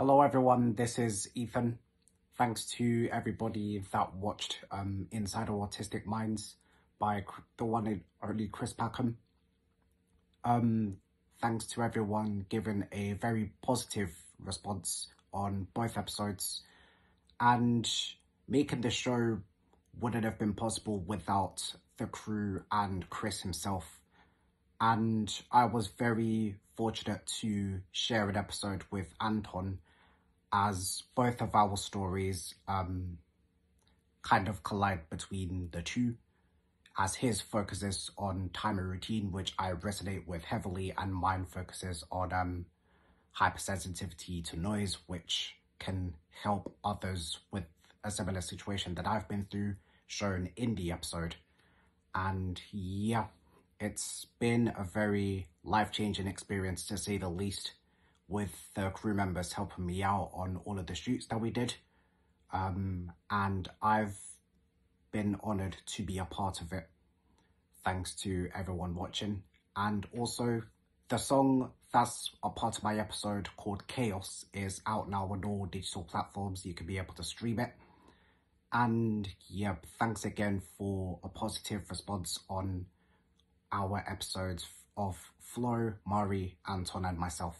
Hello everyone, this is Ethan. Thanks to everybody that watched um, Inside Autistic Minds by the one and only Chris Packham. Um, thanks to everyone giving a very positive response on both episodes and making the show wouldn't have been possible without the crew and Chris himself. And I was very fortunate to share an episode with Anton as both of our stories um, kind of collide between the two as his focuses on time and routine, which I resonate with heavily, and mine focuses on um, hypersensitivity to noise, which can help others with a similar situation that I've been through, shown in the episode. And yeah, it's been a very life-changing experience to say the least with the crew members helping me out on all of the shoots that we did. Um, and I've been honoured to be a part of it. Thanks to everyone watching. And also, the song that's a part of my episode called Chaos is out now on all digital platforms. You can be able to stream it. And yeah, thanks again for a positive response on our episodes of Flo, Murray, Anton and myself.